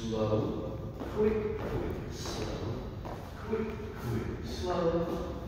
slow, quick, quick, slow, quick, quick, slow.